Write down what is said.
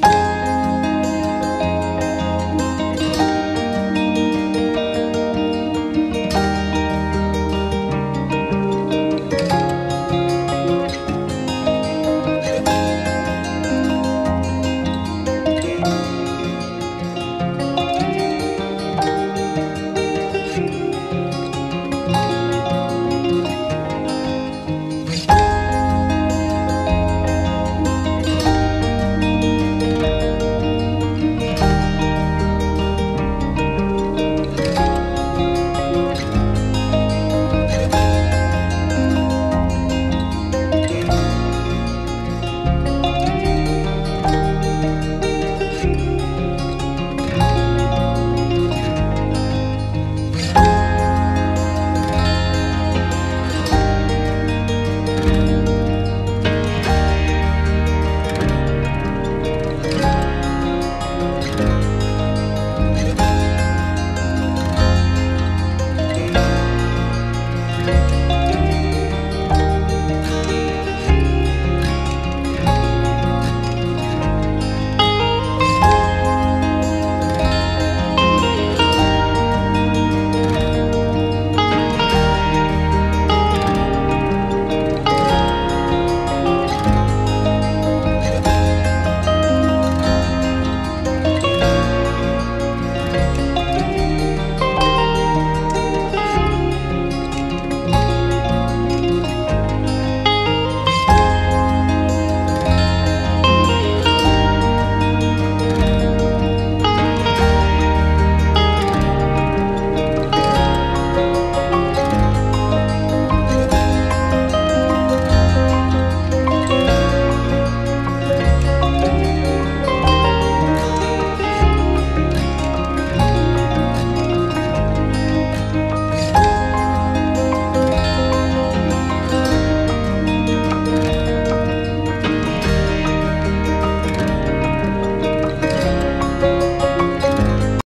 Bye.